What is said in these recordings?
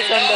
boyfriend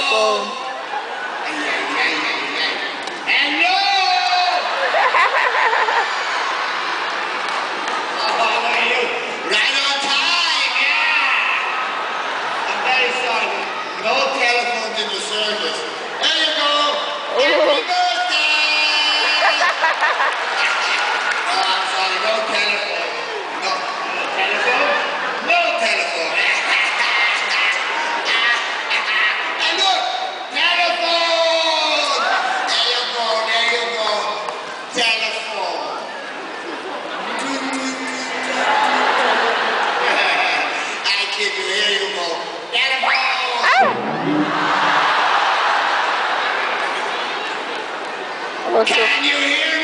Can you hear me?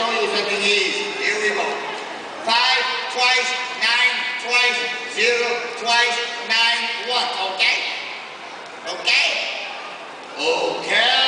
show you something easy. Here we go. Five twice, nine twice, zero twice, nine, one. Okay? Okay? Okay.